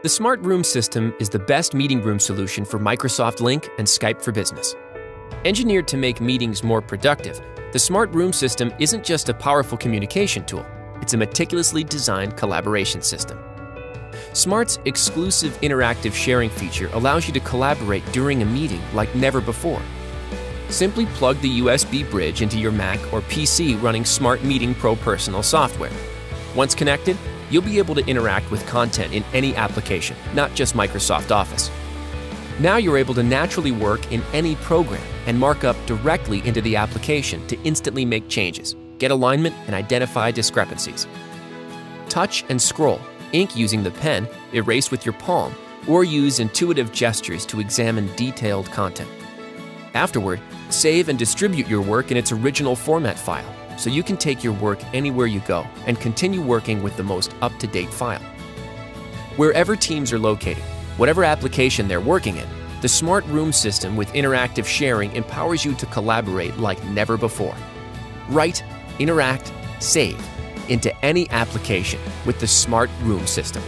The Smart Room system is the best meeting room solution for Microsoft Lync and Skype for Business. Engineered to make meetings more productive, the Smart Room system isn't just a powerful communication tool, it's a meticulously designed collaboration system. Smart's exclusive interactive sharing feature allows you to collaborate during a meeting like never before. Simply plug the USB bridge into your Mac or PC running Smart Meeting Pro Personal software. Once connected, you'll be able to interact with content in any application, not just Microsoft Office. Now you're able to naturally work in any program and mark up directly into the application to instantly make changes, get alignment, and identify discrepancies. Touch and scroll, ink using the pen, erase with your palm, or use intuitive gestures to examine detailed content. Afterward, save and distribute your work in its original format file so you can take your work anywhere you go and continue working with the most up-to-date file. Wherever teams are located, whatever application they're working in, the Smart Room system with interactive sharing empowers you to collaborate like never before. Write, interact, save into any application with the Smart Room system.